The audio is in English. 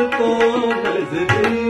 को नजदीक